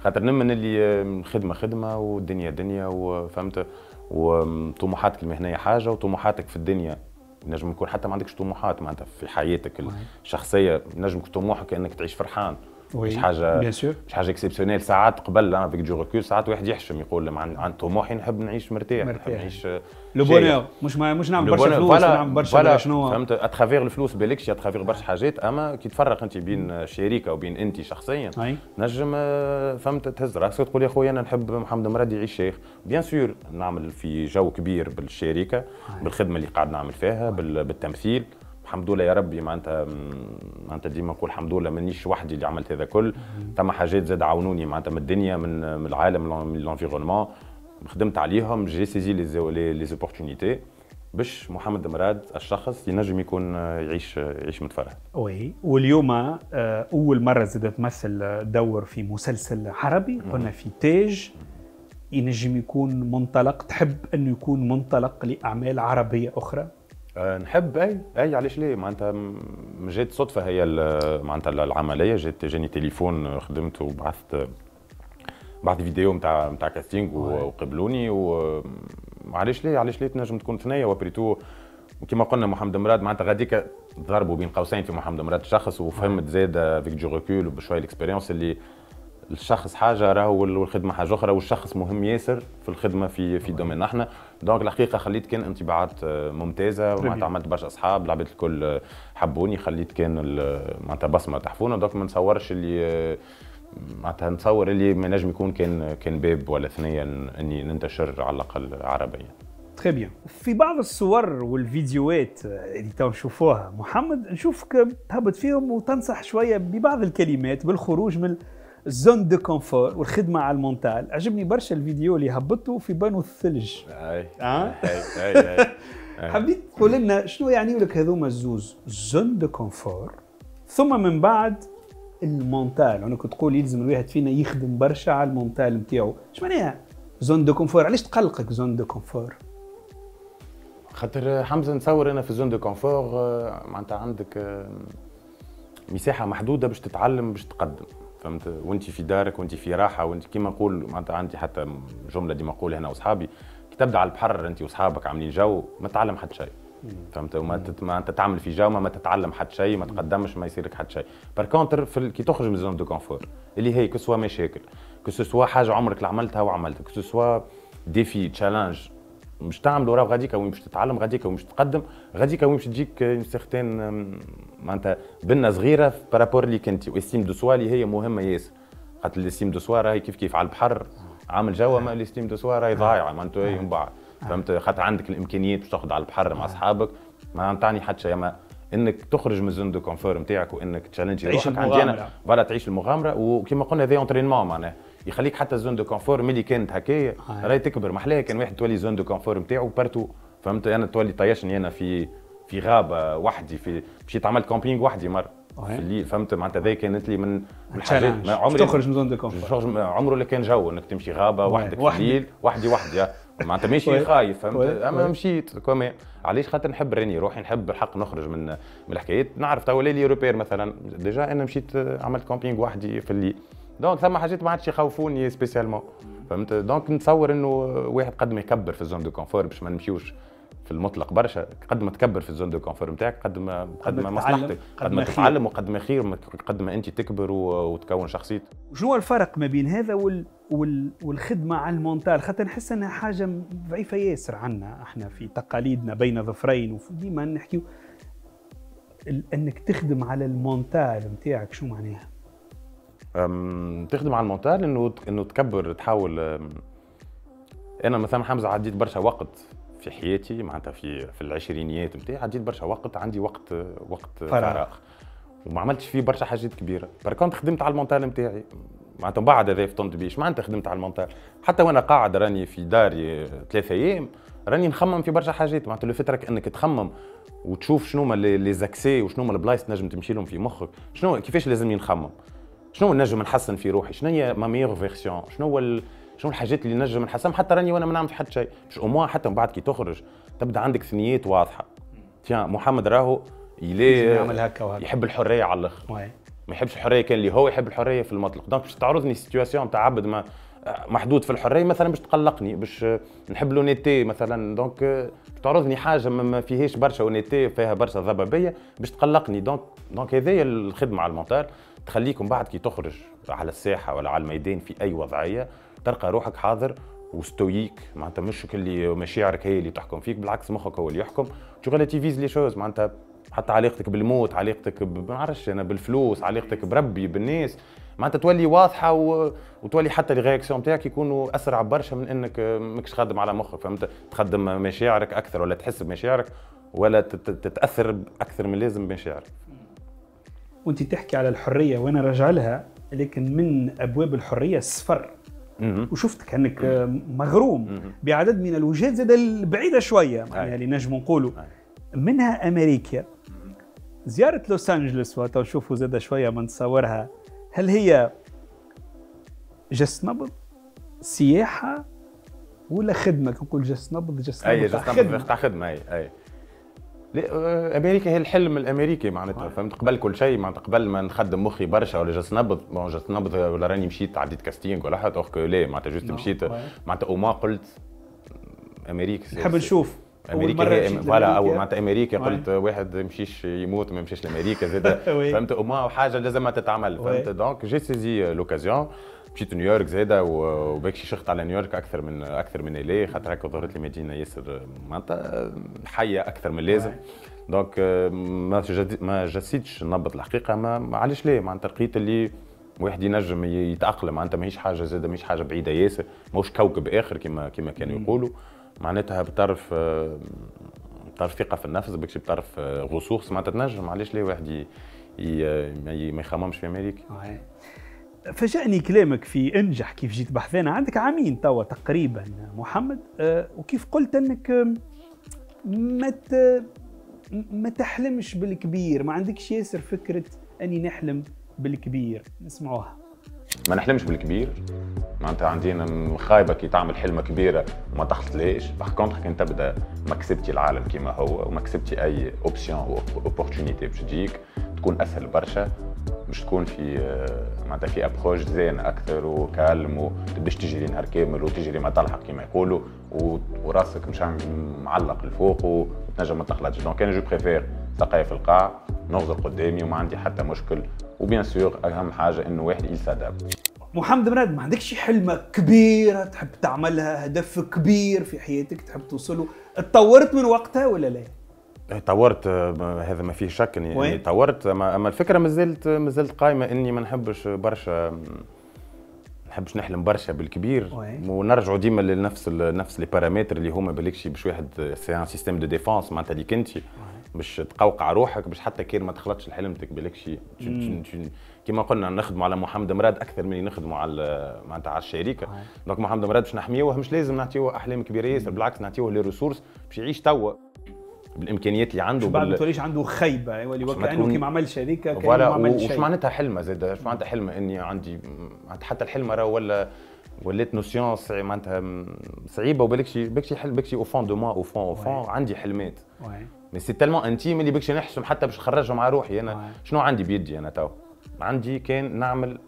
خاطر نمن اللي خدمة خدمة والدنيا دنيا وفهمت؟ وطموحاتك المهنية حاجة وطموحاتك في الدنيا. نجم يكون حتى ما عندكش طموحات معناتها في حياتك الشخصية. نجم طموحك انك تعيش فرحان. مش حاجة مش حاجة exceptionnelle ساعات قبل أنا avec du recul ساعات واحد يحشم يقول عن عن طموحي نحب نعيش مرتاح. نحب نعيش le bonheur مش ما مش نعمل برشا فلوس نعمل برشا شنو فهمت؟ à travers الفلوس بالكش à travers برشا حاجات. أما كي تفرق أنت بين شركة وبين أنت شخصيا أي. نجم فهمت؟ تهز راسك وتقول يا خويا أنا نحب محمد مراد يعيش شيخ. bien sûr نعمل في جو كبير بالشركة بالخدمة اللي قاعد نعمل فيها بالتمثيل. الحمد لله يا ربي معناتها معناتها ديما نقول الحمد لله مانيش وحدي اللي عملت هذا كل ثم حاجات زاد عاونوني معناتها من الدنيا من من العالم من ال environnement. خدمت عليهم j'ai saisi les opportunités باش محمد مراد الشخص ينجم يكون يعيش يعيش متفرح. oui. واليوم آه، أول مرة زاد تمثل دور في مسلسل عربي قلنا في تاج ينجم يكون منطلق تحب أنه يكون منطلق لأعمال عربية أخرى؟ أه نحب. اي اي علاش ليه؟ معناتها جات صدفة هي معناتها العملية. جات جاني تليفون خدمت وبعثت بعث فيديو نتاع نتاع casting وقبلوني وعلاش ليه؟ علاش ليه تنجم تكون ثنيه وبريتو وكما قلنا محمد مراد معناتها غاديك ضربوا بين قوسين في محمد مراد الشخص وفهمت زاد avec du recul وبشوية ال expérience اللي الشخص حاجة راهو والخدمه حاجة أخرى والشخص مهم ياسر في الخدمة في في domaine. إحنا donc الحقيقة خليت كان انطباعات آه، ممتازة ومعناتها عملت برشا أصحاب العباد الكل آه، حبوني خليت كان معناتها بصمة تحفونه donc ما نتصورش اللي آه، معناتها نتصور اللي ما نجم يكون كان كان باب ولا ثنية إني ننتشر على الأقل عربيا. très bien في بعض الصور والفيديوهات اللي تو نشوفوها محمد نشوفك تهبط فيهم وتنصح شوية ببعض الكلمات بالخروج من ال zone de confort والخدمه على ال mental عجبني برشا الفيديو اللي هبطته في بانو الثلج اي آه اي حبيت تقول لنا شنو يعني لك هذوما الزوز zone de confort ثم من بعد ال mental أنا كنت تقول يلزم الواحد فينا يخدم برشا على ال mental نتاعو اش معناها zone de confort علاش تقلقك zone de confort خاطر حمزه نتصور أنا في zone de confort معناتها عندك مساحه محدوده باش تتعلم باش تقدم فهمت؟ وانت في دارك وانت في راحة وانت كيما نقول معناتها عندي حتى جملة ديما نقولها أنا وأصحابي كي تبدأ على البحر أنت وأصحابك عاملين جو ما تعلم حتى شيء. فهمت؟ وما تت... ما انت تعمل في جو ما تتعلم حتى شيء ما تقدمش ما يصير لك حتى شيء. par contre في ال... كي تخرج من zone de confort اللي هي que ce soit مشاكل que ce soit حاجة عمرك اللي عملتها وعملتها que ce soit défi challenge مش تعملوا راه غاديك وين باش تتعلم غاديك وين باش تقدم غاديك وين باش تجيك certaine معناتها بنة صغيرة par rapport ليك انت. و estime de soi اللي هي مهمة ياسر. خاطر ال estime de soi راهي كيف كيف على البحر عامل جو ما ال estime de soi راهي ضايعه معناتها من بعد. فهمت؟ خاطر عندك الإمكانيات باش تاخذ على البحر مع أصحابك. ما تعني حتى شيء ما إنك تخرج من zone de confort نتاعك وإنك ت challenge تعيش روحك المغامرة. عندي أنا voilà تعيش المغامرة وكما قلنا هذا entraînement معناها. يخليك حتى zone de confort ملي كانت هكايا آه. راهي تكبر. محلاها كان واحد تولي zone de confort نتاعو partout فهمت؟ أنا تولي طيشني أنا في في غابه وحدي في مشيت عملت camping وحدي مرة. آه. في الليل فهمت؟ معناتها ذي كانت لي من الحاجات عمري تخرج من zone de confort؟ عمره اللي كان جو إنك تمشي غابة وحدك. في. الليل وحدي وحدي. يا. معناتها. ماشي خايف فهمت. أما. مشيت كمان علاش؟ خاطر نحب راني روحي نحب الحق نخرج من من الحكايات. نعرف tous les repères مثلا. déjà أنا مشيت عملت camping وحدي في الليل. donc ثم حاجات ما عادش يخوفوني spécialement فهمت donc نتصور إنه واحد قد ما يكبر في ال zone de confort باش ما نمشيوش في المطلق برشا قد ما تكبر في ال zone de confort نتاعك قد ما قد ما مصلحتك قد ما. تتعلم وقد ما خير قد ما أنت تكبر وتكون شخصيتك شنو هو الفرق ما بين هذا وال... وال... والخدمة على ال mental خاطر نحس إنها حاجة ضعيفة ياسر عنا إحنا في تقاليدنا بين ظفرين وديما نحكيو. إنك تخدم على ال mental نتاعك شو معناها؟ تخدم على ال mental انه إنه تكبر تحاول أنا مثلا حمزة عديت برشا وقت في حياتي معناتها في في العشرينيات نتاعي عديت برشا وقت عندي وقت وقت فراغ. وما عملتش فيه برشا حاجات كبيرة. par contre خدمت على ال mental نتاعي معناتها بعد هذا فطنت بيه معناتها خدمت على ال mental حتى وأنا قاعد راني في داري ثلاثة أيام راني نخمم في برشا حاجات. معناتها فترك إنك تخمم وتشوف شنو هما les axes وشنو هما البلايص تنجم تمشي لهم في مخك. شنو كيفاش لازم نخمم؟ شنو نجم نحسن في روحي؟ شنو هي ma meilleure version؟ شنو هو ال... شنو الحاجات اللي نجم نحسن حتى راني وأنا ما نعمل حتى شيء. مش أو حتى من بعد كي تخرج تبدأ عندك ثنيات واضحة. tiens محمد راهو يلي يعمل هكا وهكا. يحب الحرية على الآخر. ما يحبش الحرية كان اللي هو يحب الحرية في المطلق. donc باش تعرضني situation تاع عبد ما محدود في الحرية مثلا باش تقلقني باش نحب l'honnêteté مثلا. donc تعرضني حاجة ما فيهاش برشا honnêteté فيها برشا ضبابيه باش تقلقني. donc donc هذه الخدمة على ال mental تخليك من بعد كي تخرج على الساحة ولا على الميدان في أي وضعية تلقى روحك حاضر و stoïque. معناتها مش اللي مشاعرك هي اللي تحكم فيك بالعكس مخك هو اللي يحكم. tu relativises les choses معناتها حتى علاقتك بالموت علاقتك ما نعرفش أنا بالفلوس علاقتك بربي بالناس. معناتها تولي واضحة و... وتولي حتى ال réaction نتاعك يكونوا أسرع برشا من إنك ماكش تخدم على مخك. فهمت؟ تخدم مشاعرك أكثر ولا تحس بمشاعرك ولا تت- تتأثر أكثر من اللازم بمشاعرك. وانت تحكي على الحرية وأنا راجع لها لكن من أبواب الحرية السفر. وشفتك انك مغروم. بعدد من الوجهات زاد البعيدة شوية معناها أي. اللي نجم نقولوا أي. منها أمريكا. زيارة لوس أنجلوس وتو شوفوا زاد شوية من تصورها. هل هي جس نبض؟ سياحة؟ ولا خدمة؟ كي نقول جس نبض. جس نبض juste خدمة. تاع خدمة أي أي. لا، آه، أمريكا هي الحلم الأمريكي معناتها فهمت قبل كل شيء معناتها قبل ما نخدم مخي برشا ولا جس نبض بون نبض ولا راني مشيت عديت كاستينغ ولا حاجة اوغ لا معناتها جوست نعم، مشيت. معناتها وما قلت أمريكا نحب نشوف أمريكا هي فوالا أو. معناتها أمريكا. قلت واحد مشيش يموت ما مشيش لأمريكا زاد. فهمت وما حاجة لازمها تتعمل وي. فهمت دونك جي سيزي لوكازيون مشيت نيويورك زاده وباكشي شخت على نيويورك أكثر من أكثر من إلي خاطر هكا ظهرت لي مدينة ياسر معناتها حية أكثر من اللازم. دونك ما جد- ما جسيتش نبض الحقيقة ما ما- علاش ليه معناتها لقيت اللي واحد ينجم يتأقلم معناتها ماهيش حاجة زاده ماهيش حاجة بعيدة ياسر ماهوش كوكب آخر كما كما كانوا يقولوا معناتها بطرف آه، بطرف ثقة في النفس بكش بطرف آه، غصوص معناتها تنجم علاش ليه واحد ي- ي- ما ي- ما يخممش في أمريكا. فاجأني كلامك في انجح كيف جيت بحثنا عندك عامين توا تقريبا محمد أه وكيف قلت انك ما ت... ما تحلمش بالكبير ما عندكش ياسر فكرة اني نحلم بالكبير نسمعوها. ما نحلمش بالكبير؟ معناتها عندنا خايبة كي تعمل حلمة كبيرة وما تخلطليش par contre كي تبدا م accepté العالم كيما هو وم accepté أي option أو opportunité باش تجيك تكون أسهل برشا. باش تكون في معناتها في approche zen أكثر و calme وتبداش تجري نهار كامل وتجري ما تلحق كيما يقولوا وراسك مش معلق لفوق وتنجم ما تخلطش. donc أنا je préfère ساقيا في القاع نغزر قدامي وما عندي حتى مشكل. و bien sûr أهم حاجة إنه واحد ي s'adapte محمد مراد ما عندكش حلمة كبيرة تحب تعملها هدف كبير في حياتك تحب توصله؟ تطورت من وقتها ولا لا؟ طورت هذا ما فيه شك اني يعني طورت. اما الفكرة مازلت مازلت قايمة إني ما نحبش برشا ما نحبش نحلم برشا بالكبير. ونرجعوا ديما لنفس نفس les paramètres اللي هما بالكشي باش واحد c'est un système de défense معناتها اللي كنتي باش تقوقع روحك باش حتى كير ما تخلطش لحلمتك بالكشي كما قلنا نخدموا على محمد مراد أكثر من نخدموا على معناتها على الشركة. donc محمد مراد باش نحميوه مش لازم نعطيوه أحلام كبيرة ياسر بالعكس نعطيوه les ressources باش يعيش توا. بالإمكانيات اللي عنده بعد ما توليش عنده خيبة يولي وكأنه كي ما عملش هذيك كان ما عملش وش معناتها حلمة؟ زاد اش معناتها حلمة؟ إني عندي حتى الحلمة راه ولا ولات notion معناتها صعيبة وبالكشي بكشي حلم بكشي au fond de moi au fond au fond عندي حلمات. mais c'est tellement intime اللي بكشي نحشم حتى باش نخرجهم مع روحي أنا. oui. شنو عندي بيدي أنا تو عندي كان نعمل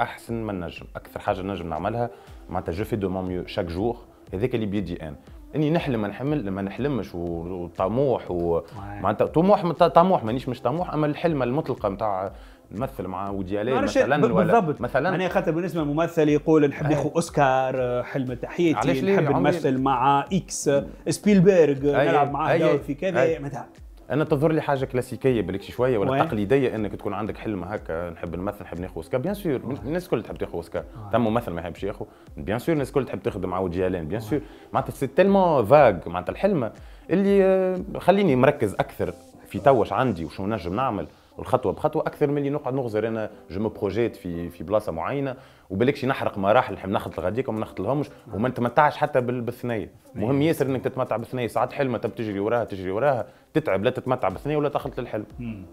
أحسن ما نجم. أكثر حاجة نجم نعملها معناتها je fais de mon mieux chaque jour هذاك اللي بيدي أنا. إني نحلم ما نحمل ما نحلمش وطموح ومعناتها طموح طموح مانيش مش طموح أما الحلمه المطلقة نتاع نمثل مع وودي ألين مثلا ولا بالضبط. مثلا أنا خاطر بالنسبة للممثل يقول نحب ناخذ أوسكار حلم تحياتي نحب نمثل مع X سبيلبرغ نلعب معاه دور في كذا مثلا أنا تظهر لي حاجة كلاسيكية بالكشي شوية ولا؟ تقليدية إنك تكون عندك حلم هكا نحب نمثل نحب ناخذ أوسكار. bien sûr الناس الكل تحب تاخذ أوسكار. ثم ممثل ما يحبش ياخذ. bien sûr الناس الكل تحب تخدم مع ألين. bien sûr معناتها c'est tellement vague معناتها الحلمه اللي آه، خليني مركز أكثر في توش عندي وشو نجم نعمل. والخطوة بخطوة أكثر من اللي نقعد نغزر أنا je me projette في في بلاصة معينة وبالكش نحرق مراحل نحب ناخذ الغاديك وما ناخذ لهمش وما نتمتعش حتى بالثنية. مهم ياسر إنك تتمتع بالثنية. ساعات حلمة تب تجري وراها تجري وراها تتعب لا تتمتع بالثنية ولا تخلط للحلم.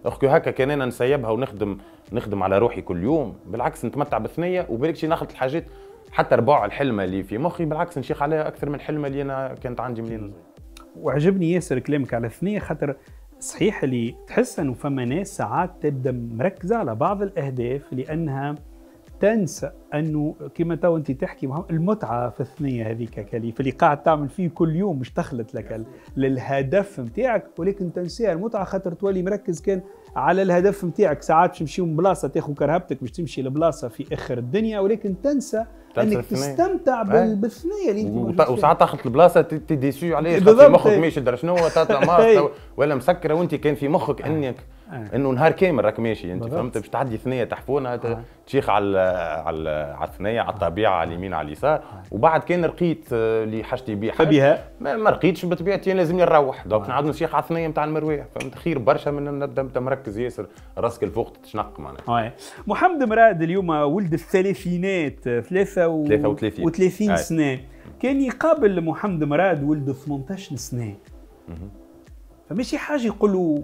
اخكو هكا كان أنا نسيبها ونخدم نخدم على روحي كل يوم. بالعكس نتمتع بالثنية وبالكش ناخذ الحاجات. حتى ربع الحلمة اللي في مخي بالعكس نشيخ عليها أكثر من الحلمة اللي أنا كانت عندي منين وعجبني ياسر كلامك على الثنية خاطر صحيح اللي تحس إنه فما ناس ساعات تبدأ مركزة على بعض الأهداف لأنها تنسى إنه كما تو انت تحكي المتعة في الثنية هذيك كلي في اللي قاعد تعمل فيه كل يوم مش تخلط لك للهدف نتاعك ولكن تنساها المتعة خاطر تولي مركز كان على الهدف نتاعك ساعات باش تمشي من بلاصة تاخذ كرهبتك باش تمشي لبلاصة في آخر الدنيا ولكن تنسى إنك تستمتع بالثنيه اللي أنت وساعات تاخذ البلاصة تديسيو عليه في مخك ماشي شنو ولا مسكرة وأنت كان في مخك إنك. إنه نهار كامل راك ماشي أنت فهمت؟ باش تعدي ثنيه تحفونه آه. تشيخ على على على الثنيه على الطبيعة على اليمين على اليسار. آه. وبعد كان لقيت آه، اللي حاجتي بيه فبها ما, لقيتش بطبيعتي لازمني نروح. donc نعاود نشيخ على الثنيه نتاع المروية. فهمت؟ خير برشا من نبدأ أنت مركز ياسر راسك الفوق تشنق معناها. محمد مراد اليوم ولد الثلاثينات 33 و30 سنة. كان يقابل محمد مراد ولد 18 سنة. فماشي حاجة يقولوا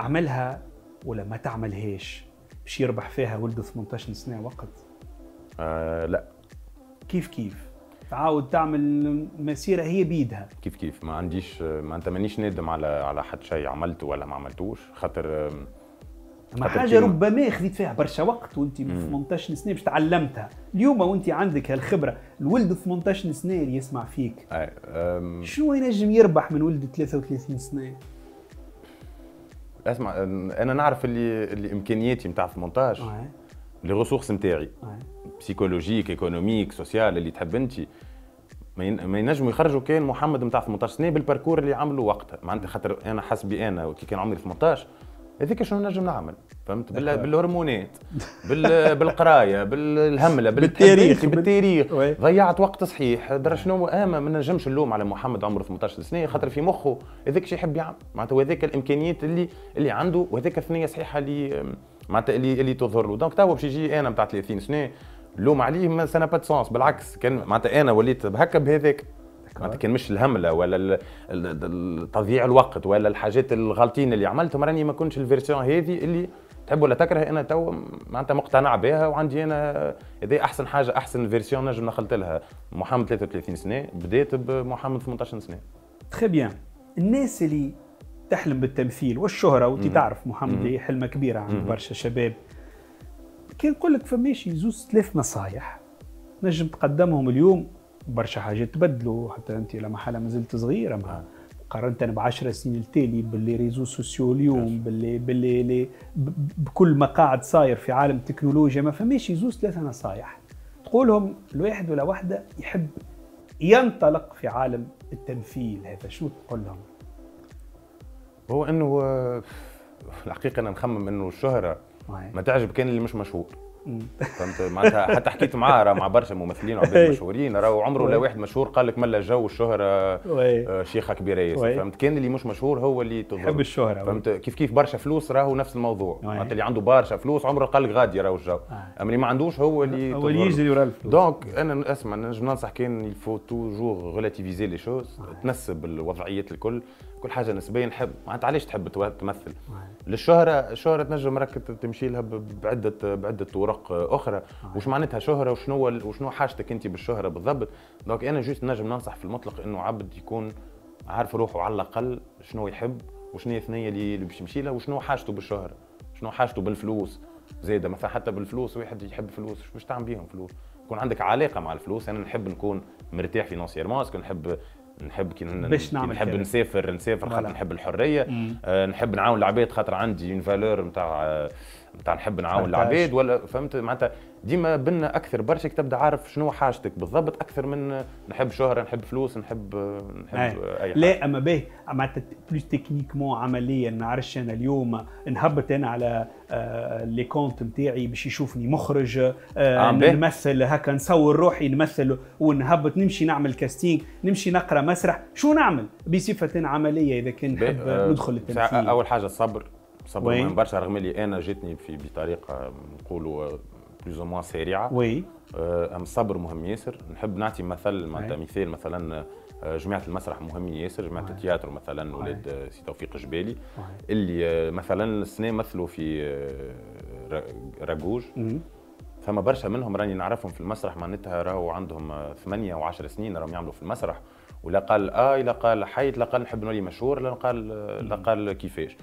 أعملها ولا ما تعملهاش؟ باش يربح فيها ولده 18 سنه وقت؟ آه لا. كيف كيف؟ تعاود تعمل مسيرة هي بيدها كيف كيف؟ ما عنديش ما أنت مانيش نادم على على حد شيء عملته ولا ما عملتوش. خاطر ما حاجة ربما خذيت فيها برشا وقت وأنت ب 18 سنة باش تعلمتها، اليوم وأنت عندك هالخبرة، الولد 18 سنة اللي يسمع فيك. شنو ينجم يربح من ولد 33 سنة؟ اسمع أنا نعرف اللي اللي إمكانياتي نتاع في ال mental les ressources نتاعي psychologiques économiques sociales اللي تحب أنت. ما ينجموا يخرجوا كان محمد نتاع 18 سنه بال parcours اللي عملوا وقتها. معناتها خاطر أنا حسبي أنا كي كان عمري 18 هذيك شنو نجم نعمل؟ فهمت؟ بالهرمونات بالقراية بالهملة بالتاريخ بالتاريخ ضيعت وقت صحيح. درا شنو؟ اما ما نجمش اللوم على محمد عمره 18 سنة خاطر في مخه هذاك الشيء يحب يعمل. معناتها هذاك الإمكانيات اللي اللي عنده وهذاك الثنية صحيحة اللي معناتها اللي اللي تظهر له. donc توا باش يجي أنا نتاع 30 سنة لوم عليه ça n'a pas sens بالعكس كان معناتها أنا وليت بهكا بهذاك. معناتها كان مش الهملة ولا تضييع الوقت ولا الحاجات الغالطين اللي عملتهم. راني ما كنتش ال version هذه اللي تحب ولا تكره أنا تو معناتها مقتنع بها وعندي أنا هذه أحسن حاجة أحسن version نجم نخلط لها. محمد 33 سنة بديت بمحمد 18 سنة. très bien الناس اللي تحلم بالتمثيل والشهرة وانت تعرف محمد هي حلمة كبيرة عند برشا شباب. كان نقول لك فماشي زوز ثلاث نصايح. نجم تقدمهم اليوم برشا حاجات تبدلوا حتى أنت لما حالة ما زلت صغيرة مع قارنت ب 10 سنين التالي ب les réseaux sociaux اليوم باللي باللي اللي ب- بكل ما قاعد صاير في عالم التكنولوجيا ما فماشي زوز ثلاثة نصايح تقولهم الواحد ولا واحدة يحب ينطلق في عالم التمثيل هذا شو تقول لهم؟ هو إنه آه، الحقيقة أنا نخمم إنه الشهرة. ما تعجب كان اللي مش مشهور. فهمت؟ معناتها حتى حكيت معاه راه مع برشا ممثلين وعباد مشهورين راهو عمره لا واحد مشهور قال لك ملا جو الشهرة. آه، شيخة كبيرة. ياسر فهمت؟ كان اللي مش مشهور هو اللي يحب الشهرة، oui. فهمت؟ كيف كيف برشا فلوس راهو نفس الموضوع. معناتها اللي عنده برشا فلوس عمره قال لك غادي راهو الجو. أما اللي ما عندوش هو اللي هو اللي. يجري ورا الفلوس. donc أنا اسمع نجم ننصح كان il faut toujours relativiser les choses تنسب الوضعيات الكل. كل حاجة نسبيا نحب معناتها علاش تحب تمثل؟ للشهرة الشهرة تنجم راك تمشي لها بعده بعدة طرق أخرى. وش معناتها شهرة؟ وشنو وشنو حاجتك أنت بالشهرة بالضبط؟ donc أنا juste نجم ننصح في المطلق إنه عبد يكون عارف روحه على الأقل شنو يحب وشنو هي الثنية اللي باش يمشي لها وشنو حاجته بالشهرة. شنو حاجته بالفلوس زايدة. مثلا حتى بالفلوس واحد يحب فلوس شو باش تعمل بيهم فلوس؟ يكون عندك علاقة مع الفلوس. أنا نحب نكون مرتاح financièrement est-ce que نحب نحب كي باش نعمل نحب. نسافر نسافر خاطر. نحب الحرية آه نحب نعاون العباد خاطر عندي une valeur نتاع نتاع نحب نعاون. العباد ولا فهمت معناتها ديما بنا أكثر برشا تبدأ عارف شنو حاجتك بالضبط أكثر من نحب شهرة نحب فلوس نحب نحب أي. أي حاجة لا أما باهي معناتها plus techniquement عمليا ما نعرفش أنا اليوم نهبط أنا على آه، les comptes نتاعي باش يشوفني مخرج آه،. نمثل هكا نصور روحي نمثل ونهبط نمشي نعمل casting نمشي نقرأ مسرح شو نعمل بصفة عملية إذا كان نحب آه، ندخل التمثيل اول حاجة الصبر صبر وين؟ مهم برشا رغم اللي أنا جاتني في بطريقة نقولوا بلوز موان سريعة. oui. آه، أما الصبر مهم ياسر. نحب نعطي مثل معناتها. مثال مثلا آه، جماعة المسرح مهمين ياسر جماعة التياترو مثلا ولاد آه، سي توفيق الجبالي اللي مثلا السنة مثلوا في را- راجوج. فما برشا منهم راني نعرفهم في المسرح معناتها راهو عندهم ثمانية وعشر سنين راهم يعملوا في المسرح. ولا قال آه لا قال حيت لا قال نحب نولي مشهور لا قال لا قال كيفاش.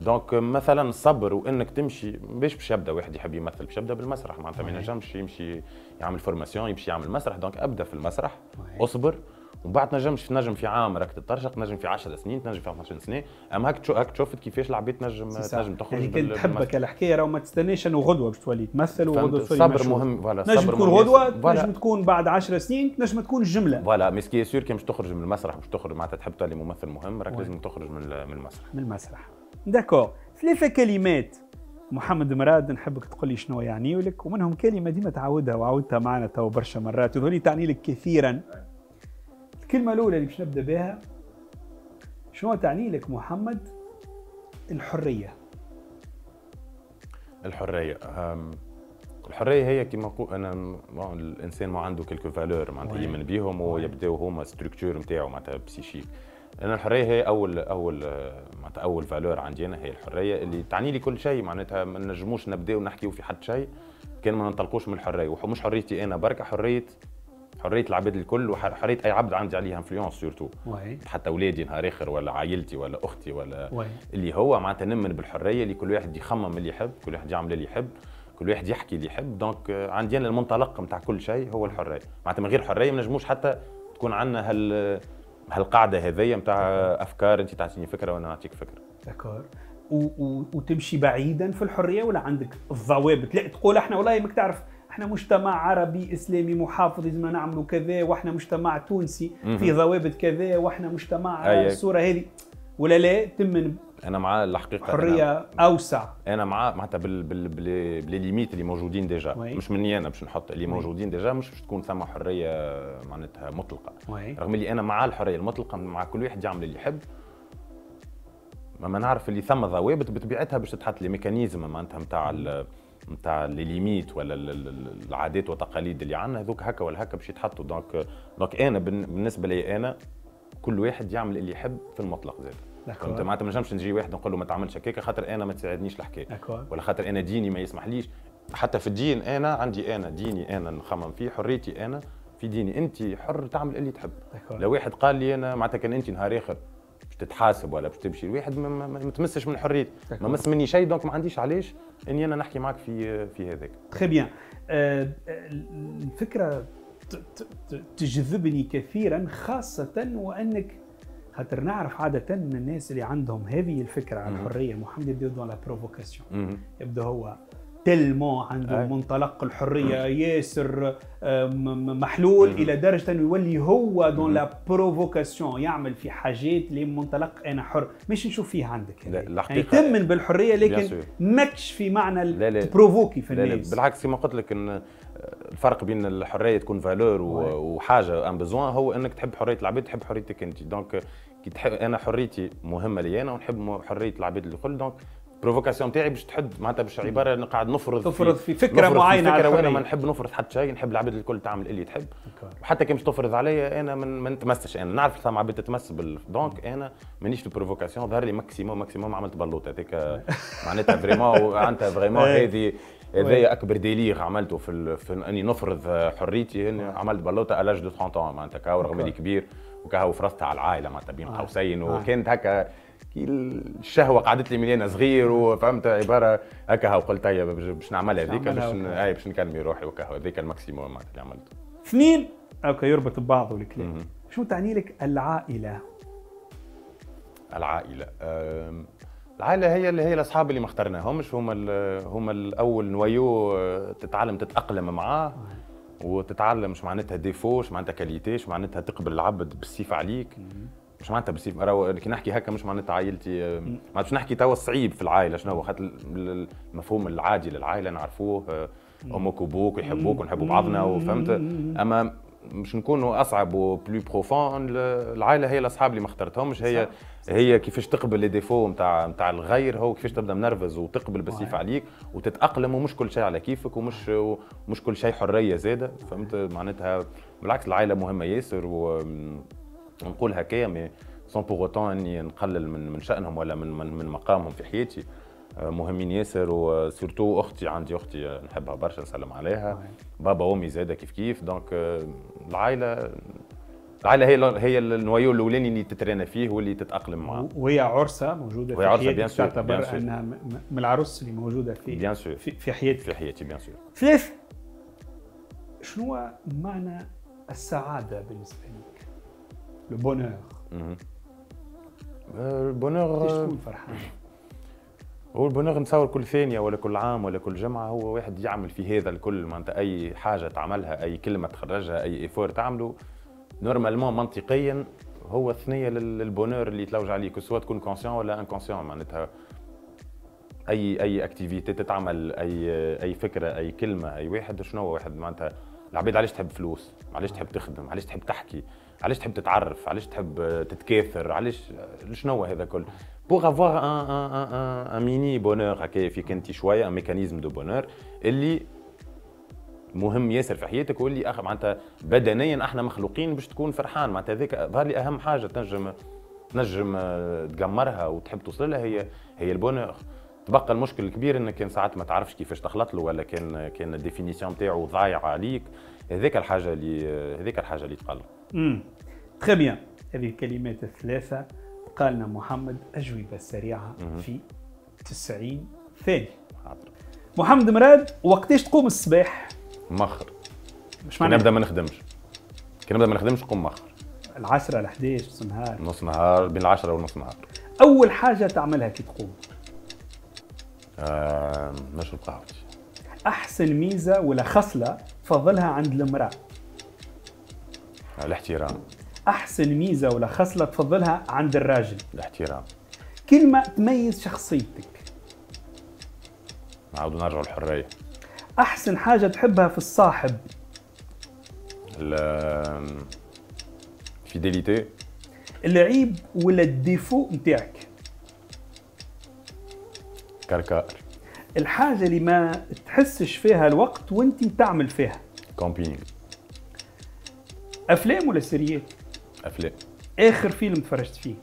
donc مثلا الصبر وإنك تمشي باش باش يبدأ واحد يحب يمثل باش يبدأ بالمسرح معناتها. ما ينجمش يمشي يعمل formation يمشي يعمل مسرح. donc أبدأ في المسرح. أصبر. ومن بعد تنجمش تنجم في عام راك تترشق تنجم في 10 سنين تنجم في 15 سنة أما هاك هاك شفت كيفاش العباد تنجم. تنجم تخرج يعني كان تحبك. الحكاية راه ما تستناش أنه غدوة باش تولي تمثل وغدوة؟ تولي الصبر. مهم voilà نجم تكون غدوة. نجم تكون بعد 10 سنين نجم تكون جملة voilà mais ce qui est sûr que مش تخرج من المسرح مش تخرج معناتها تحب تولي ممثل مهم راك. لازم تخرج من ال- من المسرح من المسرح d'accord ثلاثة كلمات محمد مراد نحبك تقول لي شنو يعني لك ومنهم كلمة ديما تعودها وعودتها معنا تو برشا مرات وذولي تعني لك كثيرا الكلمة الأولى اللي باش نبدأ بها شنو تعني لك محمد؟ الحرية. الحرية أم، الحرية هي كما نقول أنا الإنسان ما عنده quelques valeurs معناتها. يمن بيهم oui. ويبداو هما structure نتاعو معناتها psychique لأن الحرية هي أول أول معناتها أول valeur عندي أنا هي الحرية اللي تعني لي كل شيء معناتها ما نجموش نبداو نحكيو في حد شيء كان ما ننطلقوش من الحرية. ومش حريتي أنا بركة حرية حرية العباد الكل وحريه أي عبد عندي عليه influence surtout حتى اولادي نهار آخر ولا عائلتي ولا أختي ولا oui اللي هو معناتها نمن بالحرية اللي كل واحد يخمم اللي يحب كل واحد يعمل اللي يحب كل واحد يحكي اللي يحب. donc آه، عندي أنا المنطلق نتاع كل شيء هو الحرية. معناتها من غير حرية ما نجموش حتى تكون عندنا هال هالقاعدة هذيا نتاع أفكار أنت تعطيني فكرة وأنا نعطيك فكرة. d'accord و- و- وتمشي بعيدا في الحرية ولا عندك الضوابط؟ لا تقول إحنا والله ماك تعرف إحنا مجتمع عربي إسلامي محافظ لازم نعملوا كذا وإحنا مجتمع تونسي في ضوابط كذا وإحنا مجتمع. الصورة هذه. ولا لا تم أنا مع الحقيقة أنا- حرية أوسع. أنا مع معناتها بال بال بال بال limites اللي موجودين déjà. oui. مش مني أنا باش نحط اللي oui. موجودين déjà مش باش تكون ثم حرية معناتها مطلقة. oui. رغم اللي أنا مع الحرية المطلقة مع كل واحد يعمل اللي يحب. ما نعرف اللي ثم ضوابط بطبيعتها باش تتحط لي mécanisme معناتها نتاع نتاع les limites ولا العادات والتقاليد اللي عندنا هذوك هكا ولا هكا باش يتحطوا. donc donc أنا بالنسبة لي أنا كل واحد يعمل اللي يحب في المطلق زاد. فهمت؟ معناتها ما نجمش نجي واحد نقول له ما تعملش هكاك خاطر أنا ما تساعدنيش الحكاية. ولا خاطر أنا ديني ما يسمحليش. حتى في الدين أنا عندي أنا ديني أنا نخمم فيه حريتي أنا في ديني. انت حر تعمل اللي تحب. لو واحد قال لي أنا معناتها كان انت نهار آخر. تتحاسب ولا باش تمشي. الواحد ما, ما, ما تمسش من حريتي ما مس مني شيء donc ما عنديش علاش إني أنا نحكي معك في في هذاك. très bien آه، الفكرة تجذبني كثيرا خاصة وأنك خاطر نعرف عادة من الناس اللي عندهم هذه الفكرة عن الحرية محمد يبدو dans la provocation يبدو هو tellement عنده أي. منطلق الحرية ياسر محلول مم. إلى درجة أنه يولي هو dans la provocation يعمل في حاجات لمنطلق أنا حر. مش نشوف فيه عندك لا يعني تمن بالحرية لكن ماكش في معنى ت provoquer في الناس لا بالعكس كما قلت لك إن الفرق بين الحرية تكون valeur وحاجة un besoin هو إنك تحب حرية العباد تحب حريتك أنت. donc كي تحب أنا حريتي مهمة لي أنا ونحب حرية العباد الكل donc ال provocation تاعي باش تحد معناتها باش عبارة اني قاعد نفرض تفرض في, في فكره معينة فكرة وأنا ما نحب نفرض حتى شيء نحب العباد الكل تعمل اللي تحب. وحتى كي مش تفرض عليا أنا ما نتمسش أنا. نعرف ثم عباد تتمس بال... donc أنا مانيش في ال provocation ظهر لي maximum maximum عملت بلوطة. هذيك معناتها vraiment انت vraiment هذه هذا أكبر délire عملته في, ال... في أني نفرض حريتي. اني عملت بلوطة à l'âge de 30 معناتها كاو رغم اللي كبير وكاو فرضتها على العائلة معناتها بين قوسين. وكانت هكا كي الشهوة قعدت لي من أنا صغير وفهمت عبارة هكا وقلت هيا باش نعملها هذيك باش باش نكلمي روحي وكا هذيك ال maximum اللي عملته. اثنين OK يربط ببعضه الكلام. شو تعني لك العائلة؟ العائلة العائلة هي اللي هي الأصحاب اللي ما اخترناهمش هما هما الأول noyau آه، تتعلم تتأقلم معاه وتتعلم مش معناتها défauts مش معناتها qualités مش معناتها تقبل العبد بالسيف عليك. مش معناتها راهو كي نحكي هكا مش معناتها عائلتي ما باش نحكي توا الصعيب في العائلة شنو هو؟ خاطر المفهوم العادي للعائلة نعرفوه آه، أمك وأبوك يحبوك ونحبوا بعضنا وفهمت؟ أما مش نكونوا أصعب و plus profond العائلة هي الأصحاب اللي ما اخترتهمش هي هي كيفاش تقبل les défauts نتاع نتاع الغير هو كيفاش تبدأ منرفز وتقبل بالسيف عليك وتتأقلم ومش كل شيء على كيفك ومش ومش كل شيء حرية زاده فهمت؟ معناتها بالعكس العائلة مهمة ياسر و نقول هكايا mais sans pour autant إني نقلل من من شأنهم ولا من من, من مقامهم في حياتي. آه، مهمين ياسر و surtout أختي عندي أختي نحبها برشا نسلم عليها. بابا وأمي زاده كيف كيف. donc آه، العائله العائلة هي هي ال noyau الأولاني اللي تترانى فيه واللي تتأقلم معاه. وهي عرسة موجودة وهي عرسة bien sûr تعتبر أنها من العرس اللي موجودة في bien sûr في, في حياتي. في حياتي bien sûr ثلاث شنو معنى السعادة بالنسبة لك؟ le bonheur ال bonheur تكون فرحان هو ال bonheur نتصور كل ثانية ولا كل عام ولا كل جمعة هو واحد يعمل في هذا الكل معناتها أي حاجة تعملها أي كلمة تخرجها أي effort تعمله. normalement منطقيا هو ثنية لل bonheur اللي يتلوج عليك سواء تكون conscient ولا inconscient معناتها أي أي activité تتعمل أي أي فكرة أي كلمة أي واحد شنو واحد؟ معناتها العباد علاش تحب فلوس؟ علاش تحب تخدم؟ علاش تحب تحكي؟ علاش تحب تتعرف؟ علاش تحب تتكاثر؟ علاش شنو هذا كل؟ pour avoir un un un mini bonheur هكايا فيك أنت شوية un mécanisme de bonheur اللي مهم ياسر في حياتك واللي اخ معناتها بدنيا أحنا مخلوقين باش تكون فرحان. معناتها هذيك ظهر لي أهم حاجة تنجم تنجم تقمرها وتحب توصل لها هي هي ال bonheur. تبقى المشكل الكبير إنك كان ساعات ما تعرفش كيفاش تخلط له ولا كان كان ال définition نتاعو ضايعه عليك. هذيك الحاجة اللي هذيك الحاجة اللي تقلق امم très bien هذه الكلمات الثلاثة قال لنا محمد أجوبة سريعة في 90 ثانية. محمد مراد وقتاش تقوم الصباح؟ مخر. مش معنى نبدا ما نخدمش. كي نبدا ما نخدمش نقوم مخر. العشرة ل 11 نص نهار؟ نص نهار بين العشرة ونص نهار. أول حاجة تعملها كي تقوم؟ آه نشرب قهوتي أحسن ميزة ولا خصلة؟ تفضلها عند المرأة. الاحترام. أحسن ميزة ولا خصلة تفضلها عند الراجل. الاحترام. كلمة تميز شخصيتك. نعاودوا نرجعوا الحرية أحسن حاجة تحبها في الصاحب. fidélité العيب ولا ال défaut نتاعك. كركار الحاجة اللي ما تحسش فيها الوقت وانت تعمل فيها. كومبينينغ أفلام ولا سيريات أفلام. آخر فيلم تفرجت فيه.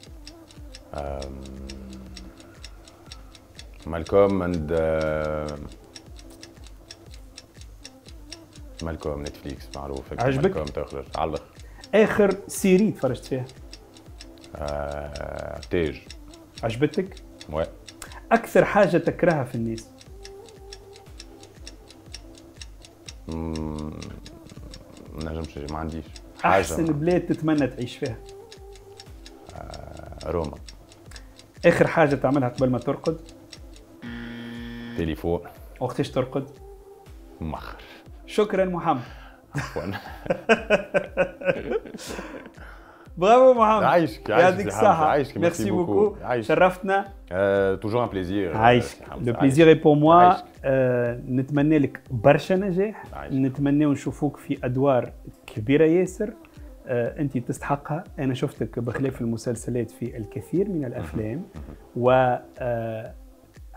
Malcolm and Marie نتفليكس معروف. عجبك؟ مالكوم تخرج. على الآخر آخر série تفرجت فيها. آه، تاج عجبتك؟ oui أكثر حاجة تكرهها في الناس. ما نجمش ما عنديش. أحسن حاجة بلاد تتمنى تعيش فيها. روما. آخر حاجة تعملها قبل ما ترقد؟ تليفون. وقتاش ترقد؟ مخر شكرا محمد. عفوا. برافو محمد عايشك- عايشك يعطيك الصحة عايشك، merci beaucoup. شرفتنا toujours un plaisir عايشك le plaisir pour moi نتمنى لك برشا نجاح. نتمنى نشوفوك في ادوار كبيره ياسر انت تستحقها أنا شفتك بخلاف المسلسلات في الكثير من الافلام و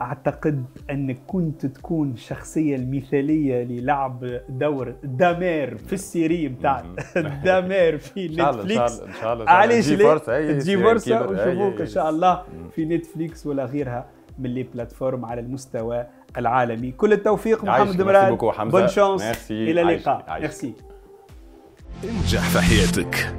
أعتقد انك كنت تكون الشخصيه المثالية للعب دور دامير في ال série بتاع دامر في إن إن نتفليكس الله، إن شاء الله. علاش تجي؟ فرصة، تجي أي- ونشوفوك إن شاء الله في نتفليكس ولا غيرها من les plateformes على المستوى العالمي كل التوفيق محمد مراد. bonne chance merci، إلى عايشك، اللقاء. ميرسي انجح في حياتك